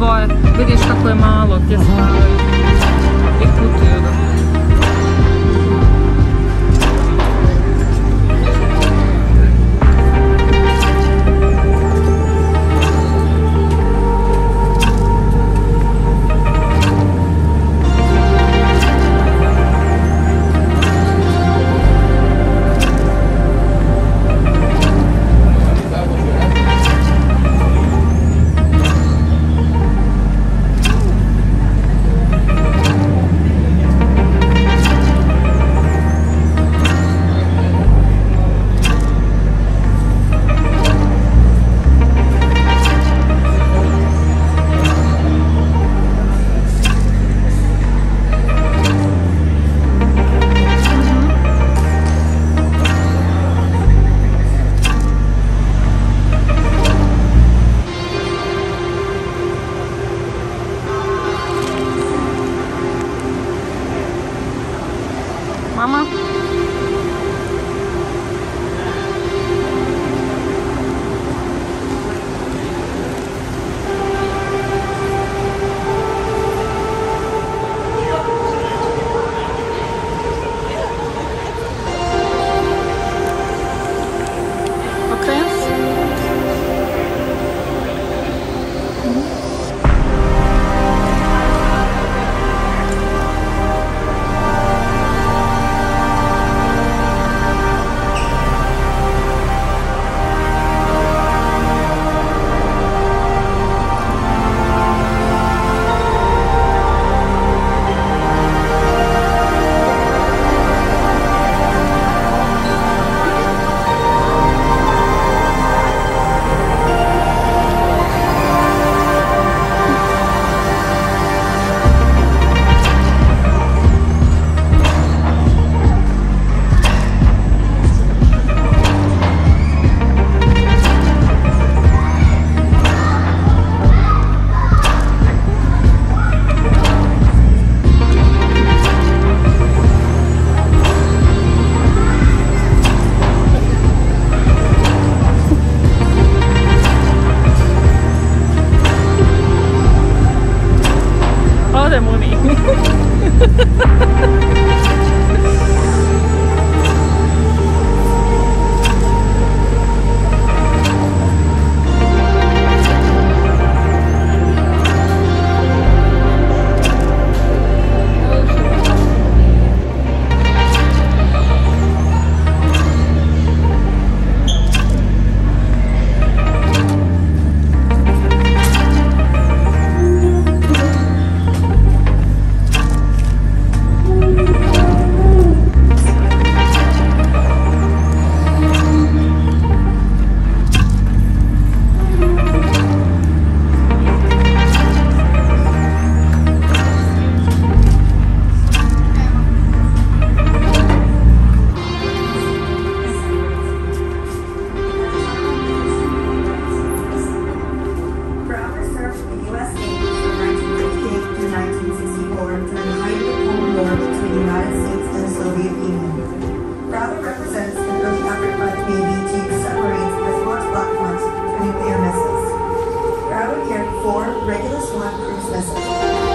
dvoje. Vidiš kako je malo, gdje spavaju. I putuju. four Regulus 1 cruise vessels.